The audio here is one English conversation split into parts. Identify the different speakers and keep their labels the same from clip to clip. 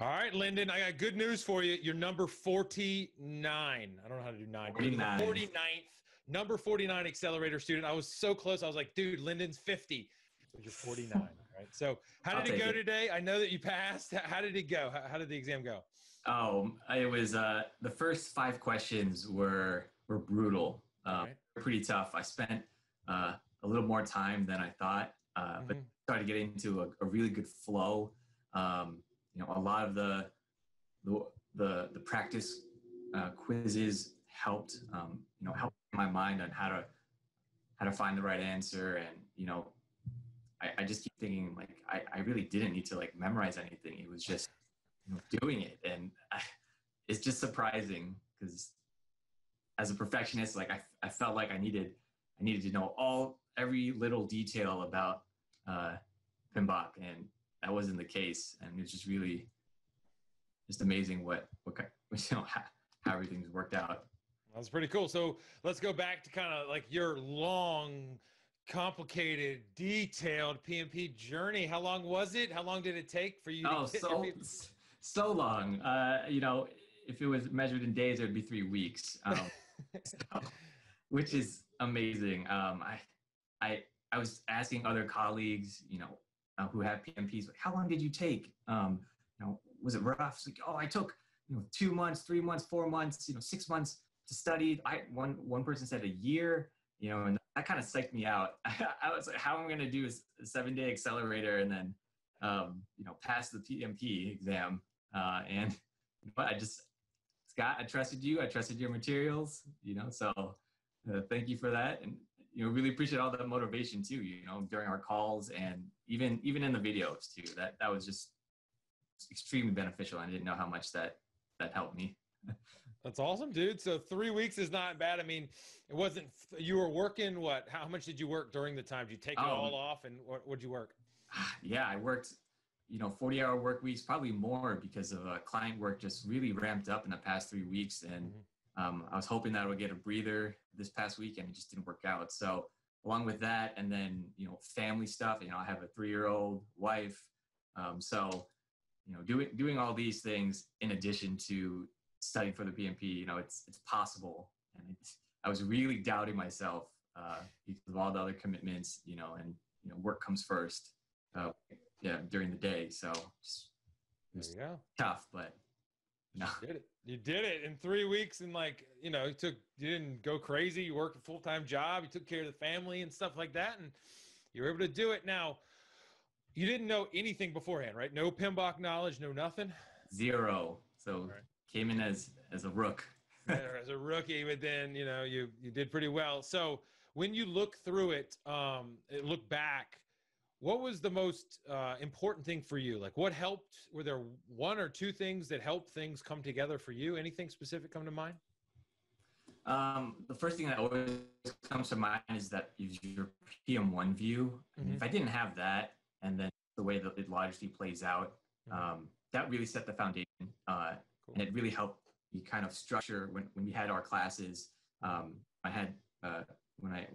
Speaker 1: All right, Lyndon, I got good news for you. You're number 49. I don't know how to do nine.
Speaker 2: 49.
Speaker 1: 49th, number 49 accelerator student. I was so close. I was like, dude, Lyndon's 50. So you're 49. All right. So how did it go
Speaker 2: it.
Speaker 1: today? I know that you passed. How did it go? How, how did the exam go?
Speaker 2: Oh, it was uh, the first five questions were were brutal, uh,
Speaker 1: Alright.
Speaker 2: pretty tough. I spent uh, a little more time than I thought, uh, but
Speaker 1: Mhm.
Speaker 2: started getting into a, a really good flow. Um, you know, a lot of the the the, the practice uh, quizzes helped. Um, you know, help my mind on how to how to find the right answer, and you know, I, I just keep thinking like I, I really didn't need to like memorize anything. It was just you know, doing it, and I, it's just surprising because as a perfectionist, like I, I felt like I needed I needed to know all every little detail about uh, PMBOK, and that wasn't the case. And it's just really just amazing what what ki- you know how, how everything's worked out.
Speaker 1: That's pretty cool. So let's go back to kind of like your long, complicated, detailed PMP journey. How long was it? How long did it take for you to
Speaker 2: Oh, so so long. Uh, you know, if it was measured in days, it would be three weeks, um, so- which is amazing. Um, I, I, I was asking other colleagues, you know, uh, who have PMPs, like, how long did you take? Um, you know, was it rough? It's like, oh, I took, you know, two months, three months, four months, you know, six months to study. I one one person said a year, you know, and that kind of psyched me out. I was like, how am I going to do a seven day accelerator and then um, you know, pass the PMP exam. Uh, and but I just, Scott, I trusted you. I trusted your materials. You know, so uh, thank you for that, and you know, really appreciate all that motivation too. You know, during our calls and even even in the videos too. That that was just extremely beneficial. I didn't know how much that that helped me.
Speaker 1: That's awesome, dude. So three weeks is not bad. I mean, it wasn't. You were working what? How much did you work during the time? Did you take it
Speaker 2: Oh.
Speaker 1: all off, and what would you work?
Speaker 2: yeah, I worked, you know, 40 hour work weeks, probably more because of uh, client work just really ramped up in the past three weeks. And um, I was hoping that I would get a breather this past week and it just didn't work out. So along with that, and then, you know, family stuff, you know, I have a three year old wife. Um, so, you know, doing, doing all these things in addition to studying for the PMP, you know, it's, it's possible. And it's, I was really doubting myself uh, because of all the other commitments, you know, and, you know, work comes first uh, yeah, during the day. So just tough, but no.
Speaker 1: You did it. You did it in three weeks, and like you know, you took. You didn't go crazy. You worked a full time job. You took care of the family and stuff like that, and you were able to do it. Now, you didn't know anything beforehand, right? No PMBOK knowledge, no nothing.
Speaker 2: Zero. So
Speaker 1: Right.
Speaker 2: came in as as a rook.
Speaker 1: As a rookie, but then you know you you did pretty well. So when you look through it, um, look back, what was the most uh, important thing for you? Like, what helped? Were there one or two things that helped things come together for you? Anything specific come to mind?
Speaker 2: Um, the first thing that always comes to mind is that is your PM1 view.
Speaker 1: Mhm.
Speaker 2: if I didn't have that, and then the way that it logically plays out,
Speaker 1: Mhm.
Speaker 2: um, that really set the foundation, uh,
Speaker 1: Cool.
Speaker 2: and it really helped me kind of structure when, when we had our classes. Um, I had uh, when I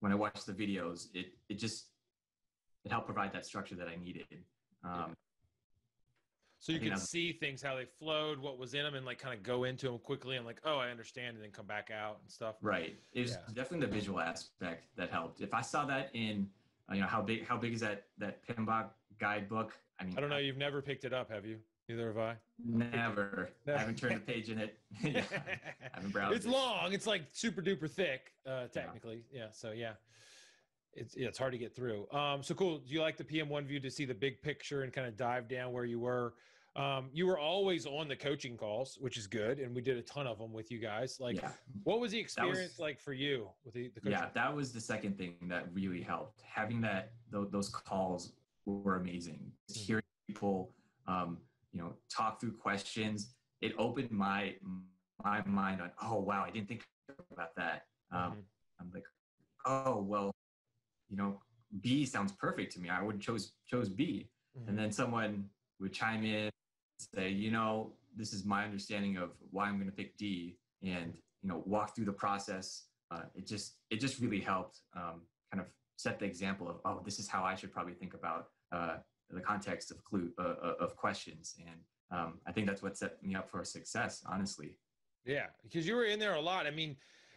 Speaker 2: when I watched the videos, it it just it helped provide that structure that I needed. Um,
Speaker 1: So you
Speaker 2: I
Speaker 1: could see things how they flowed, what was in them, and like kind of go into them quickly and like, oh, I understand, and then come back out and stuff.
Speaker 2: Right. It was
Speaker 1: Yeah.
Speaker 2: definitely the visual aspect that helped. If I saw that in, you know, how big how big is that that PMBOK guidebook? I mean,
Speaker 1: I don't know. You've never picked it up, have you? Neither have I.
Speaker 2: Never.
Speaker 1: No.
Speaker 2: I haven't turned a page in it. yeah. I haven't browsed.
Speaker 1: it's
Speaker 2: it.
Speaker 1: long. It's like super duper thick, uh, technically. Yeah. So yeah, it's yeah, it's hard to get through. Um, so cool. Do you like the PM1 view to see the big picture and kind of dive down where you were? Um, you were always on the coaching calls, which is good, and we did a ton of them with you guys. Like,
Speaker 2: Yeah.
Speaker 1: what was the experience
Speaker 2: was-
Speaker 1: like for you with the, the coaching?
Speaker 2: Yeah, that was the second thing that really helped. Having that those, those calls were amazing.
Speaker 1: Mhm.
Speaker 2: Hearing people, um, you know, talk through questions. It opened my my mind on. Oh wow, I didn't think about that. Um,
Speaker 1: Mhm.
Speaker 2: I'm like, oh well, you know, B sounds perfect to me. I would chose chose B,
Speaker 1: Mhm.
Speaker 2: and then someone would chime in, say, you know, this is my understanding of why I'm going to pick D, and you know, walk through the process. Uh, it just it just really helped um, kind of set the example of oh, this is how I should probably think about uh, the context of clue uh, uh, of questions, and um, I think that's what set me up for success. Honestly.
Speaker 1: Yeah, because you were in there a lot. I mean,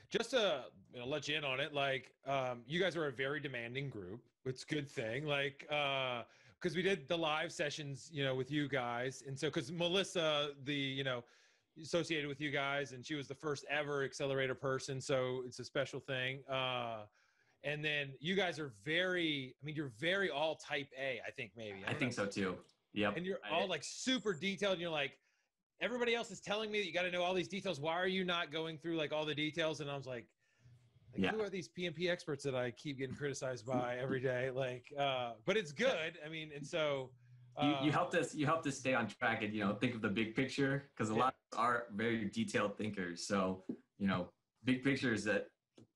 Speaker 1: just to you know, let you in on it, like um, you guys are a very demanding group. It's a good thing. Like, because uh, we did the live sessions, you know, with you guys, and so because Melissa, the you know, associated with you guys, and she was the first ever accelerator person, so it's a special thing. Uh, and then you guys are very, I mean, you're very all type A, I think maybe.
Speaker 2: I, I think know. so too. Yep.
Speaker 1: And you're all like super detailed, and you're like, everybody else is telling me that you got to know all these details. Why are you not going through like all the details? And I was like, like yeah. who are these PMP experts that I keep getting criticized by every day? Like, uh, but it's good. I mean, and so
Speaker 2: you, you uh, helped us you helped us stay on track and you know think of the big picture because a yeah. lot of us are very detailed thinkers. So you know, big picture is that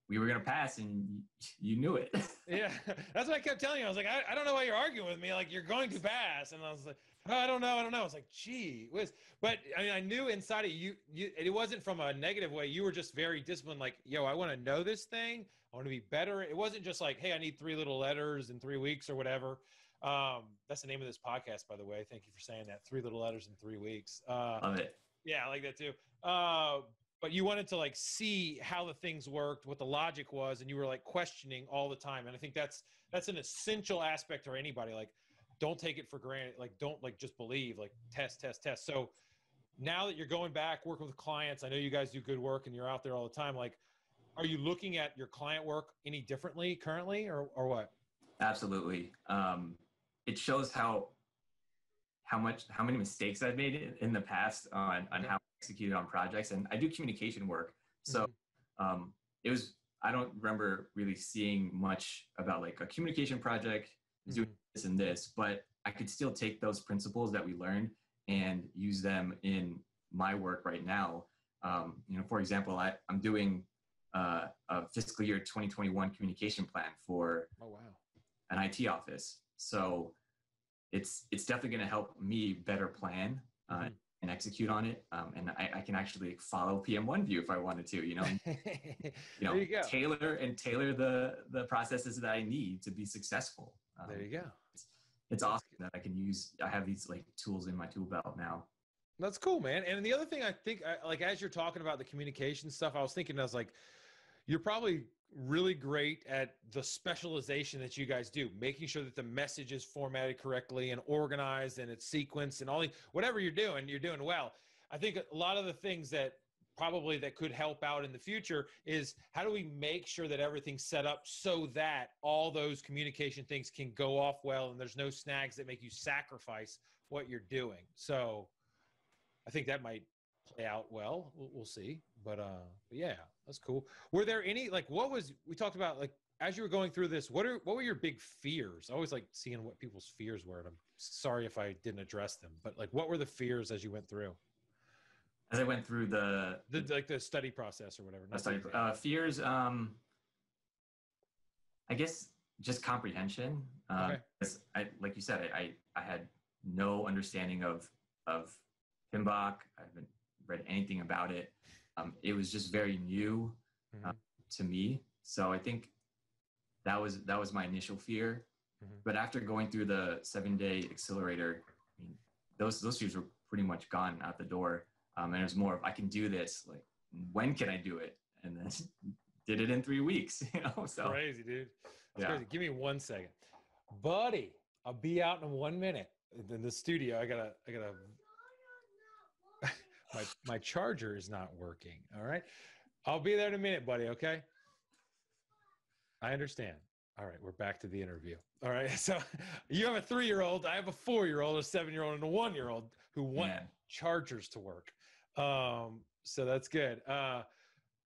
Speaker 2: we were going to pass and you knew it.
Speaker 1: yeah. That's what I kept telling you. I was like, I, I don't know why you're arguing with me. Like, you're going to pass. And I was like, I don't know. I don't know. I was like, gee whiz. But I mean, I knew inside of you, you, it wasn't from a negative way. You were just very disciplined. Like, yo, I want to know this thing. I want to be better. It wasn't just like, hey, I need three little letters in three weeks or whatever. Um, that's the name of this podcast, by the way. Thank you for saying that. Three little letters in three weeks.
Speaker 2: Uh, Love it.
Speaker 1: Yeah, I like that too. Uh, but you wanted to like see how the things worked what the logic was and you were like questioning all the time and i think that's that's an essential aspect for anybody like don't take it for granted like don't like just believe like test test test. So now that you're going back working with clients i know you guys do good work and you're out there all the time like are you looking at your client work any differently currently or, or what?
Speaker 2: Absolutely. Um, it shows how how much how many mistakes i've made in the past on on how executed on projects. And I do communication work. So mm-hmm. um, it was, I don't remember really seeing much about like a communication project, mm-hmm. doing this and this, but I could still take those principles that we learned and use them in my work right now. Um, you know, for example, I, I'm doing uh, a fiscal year 2021 communication plan for
Speaker 1: oh, wow.
Speaker 2: an IT office. So it's it's definitely going to help me better plan uh, mm-hmm and execute on it. Um, and I, I, can actually follow PM1 View if I wanted to, you know, you know, you tailor and tailor the the processes that I need to be successful.
Speaker 1: Um, there you go.
Speaker 2: It's, it's awesome that I can use. I have these like tools in my tool belt now.
Speaker 1: That's cool, man. And the other thing I think, like as you're talking about the communication stuff, I was thinking, I was like, you're probably really great at the specialization that you guys do, making sure that the message is formatted correctly and organized and it's sequenced and all the, whatever you're doing, you're doing well. I think a lot of the things that probably that could help out in the future is how do we make sure that everything's set up so that all those communication things can go off well and there's no snags that make you sacrifice what you're doing. So I think that might play out well. We'll, see. But uh, but yeah, that's cool. Were there any like what was we talked about like as you were going through this? What are what were your big fears? I always like seeing what people's fears were. And I'm sorry if I didn't address them, but like what were the fears as you went through?
Speaker 2: As I went through the,
Speaker 1: the like the study process or whatever.
Speaker 2: Study, uh, fears. Um, I guess just comprehension. Um, okay. I, like you said, I, I, I had no understanding of of PMBOK. I haven't read anything about it. Um, it was just very new mm-hmm. uh, to me. So I think that was that was my initial fear. Mm-hmm. But after going through the seven day accelerator, I mean, those those fears were pretty much gone out the door. Um, and it was more of I can do this. Like when can I do it? And then did it in three weeks. You know, so
Speaker 1: crazy, dude. That's yeah. crazy. Give me one second, buddy. I'll be out in one minute in the studio. I gotta I gotta my my charger is not working. All right. I'll be there in a minute, buddy. Okay. I understand. All right, we're back to the interview. All right. So you have a three year old, I have a four year old, a seven year old, and a one year old who want Man. chargers to work. Um, so that's good. Uh,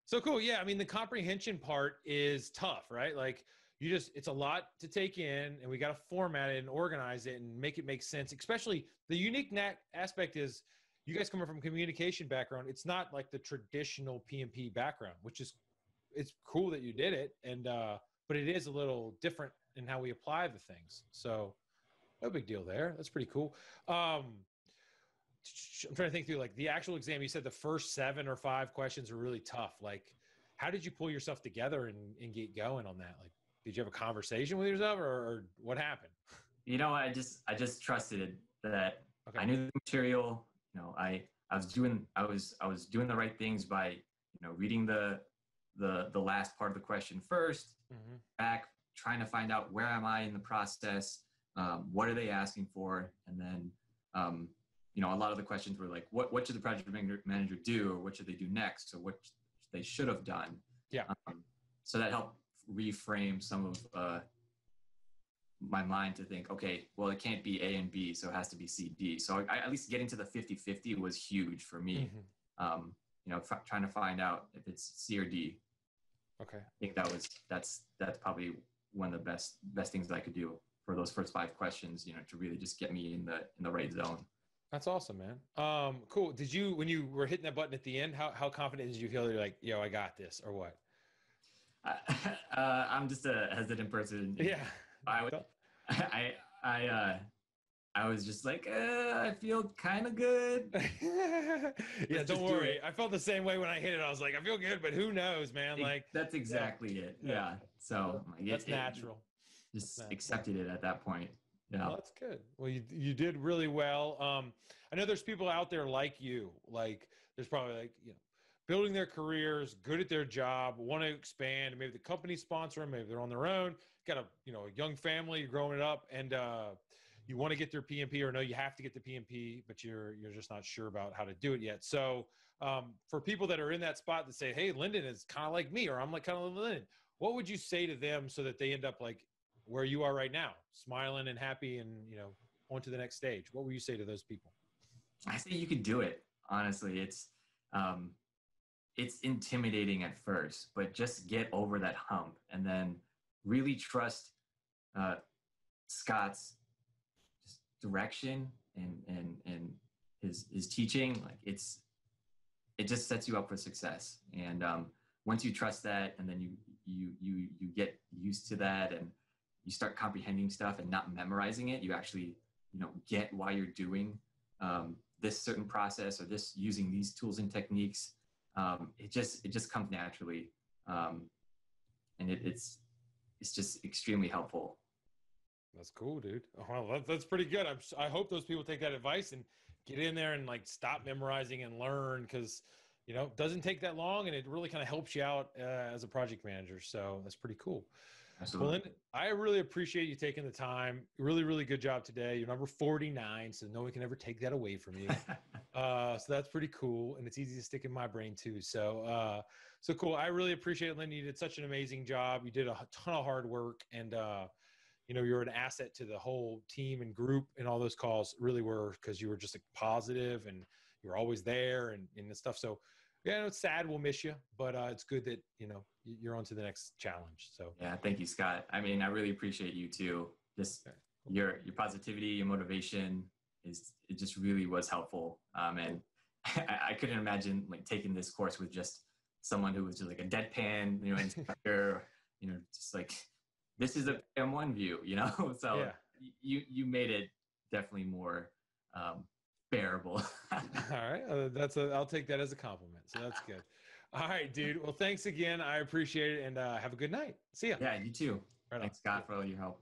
Speaker 1: so cool. Yeah. I mean, the comprehension part is tough, right? Like you just, it's a lot to take in and we got to format it and organize it and make it make sense. Especially the unique aspect is you guys coming from a communication background, it's not like the traditional PMP background, which is it's cool that you did it, and uh, but it is a little different in how we apply the things. So no big deal there. That's pretty cool. Um, I'm trying to think through like the actual exam. You said the first seven or five questions are really tough. Like, how did you pull yourself together and, and get going on that? Like, did you have a conversation with yourself, or, or what happened?
Speaker 2: you know, I just I just trusted that
Speaker 1: Okay.
Speaker 2: I knew the material. You know, I I was doing I was I was doing the right things by you know reading the the the last part of the question first,
Speaker 1: Mhm.
Speaker 2: back trying to find out where am I in the process, um, what are they asking for, and then um, you know a lot of the questions were like what what should the project manager, manager do or what should they do next or what they should have done.
Speaker 1: Yeah.
Speaker 2: Um, so that helped reframe some of uh, my mind to think, okay, well, it can't be A and B, so it has to be C, D. So I, at least getting to the 50 50 was huge for me.
Speaker 1: Mhm.
Speaker 2: Um, you know, f- trying to find out if it's C or D.
Speaker 1: Okay.
Speaker 2: I think that was that's that's probably one of the best best things that I could do for those first five questions. You know, to really just get me in the in the right zone.
Speaker 1: That's awesome, man. Um, cool. Did you when you were hitting that button at the end, how how confident did you feel? You're like, yo, I got this, or what?
Speaker 2: I, uh, I'm just a hesitant person.
Speaker 1: Yeah.
Speaker 2: I would, I I uh, I was just like, uh, I feel kind of good.
Speaker 1: yeah,
Speaker 2: Let's
Speaker 1: don't
Speaker 2: just do
Speaker 1: worry. I felt the same way when I hit it. I was like, I feel good, but who knows, man? Like,
Speaker 2: that's exactly it.
Speaker 1: Yeah.
Speaker 2: Yeah. So
Speaker 1: that's
Speaker 2: it- it-
Speaker 1: natural.
Speaker 2: just
Speaker 1: natural.
Speaker 2: accepted it at that point. Yeah.
Speaker 1: Well, that's good. Well, you you did really well. Um, I know there's people out there like you. Like, there's probably like you know, building their careers, good at their job, want to expand. Maybe the company sponsor them. Maybe they're on their own. Got a you know a young family, you're growing it up, and uh, you want to get their PMP or no, you have to get the PMP, but you're you're just not sure about how to do it yet. So um, for people that are in that spot that say, hey, Lyndon is kind of like me, or I'm like kind of like Lyndon, what would you say to them so that they end up like where you are right now, smiling and happy, and you know on to the next stage? What would you say to those people?
Speaker 2: I say you can do it. Honestly, it's um, it's intimidating at first, but just get over that hump and then really trust uh, Scott's direction and and and his his teaching. Like it's it just sets you up for success. And um, once you trust that, and then you you you you get used to that, and you start comprehending stuff and not memorizing it, you actually you know get why you're doing um, this certain process or this using these tools and techniques um, it just it just comes naturally um, and it, it's it's just extremely helpful
Speaker 1: That's cool, dude. Well, that, that's pretty good. I'm, I hope those people take that advice and get in there and like stop memorizing and learn because you know it doesn't take that long and it really kind of helps you out uh, as a project manager. So that's pretty cool. Well,
Speaker 2: absolutely
Speaker 1: Lyndon, I really appreciate you taking the time. Really, really good job today. You're number 49, so no one can ever take that away from you. Uh, so that's pretty cool, and it's easy to stick in my brain too. So, uh, so cool. I really appreciate it, Lyndon. You did such an amazing job. You did a ton of hard work, and uh, you know you're an asset to the whole team and group. And all those calls really were because you were just like, positive and you were always there and and the stuff. So, yeah, it's sad. We'll miss you, but uh, it's good that you know you're on to the next challenge. So,
Speaker 2: yeah thank you scott i mean i really appreciate you too just
Speaker 1: Okay.
Speaker 2: your your positivity your motivation is it just really was helpful um, and I, I couldn't imagine like taking this course with just someone who was just like a deadpan you know instructor you know just like this is a m1 view you know so
Speaker 1: Yeah.
Speaker 2: you you made it definitely more um, bearable
Speaker 1: All right, uh, that's a. I'll take that as a compliment. So that's good. All right, dude. Well, thanks again. I appreciate it, and uh, have a good night. See ya.
Speaker 2: yeah you too
Speaker 1: Right on.
Speaker 2: thanks scott for all your help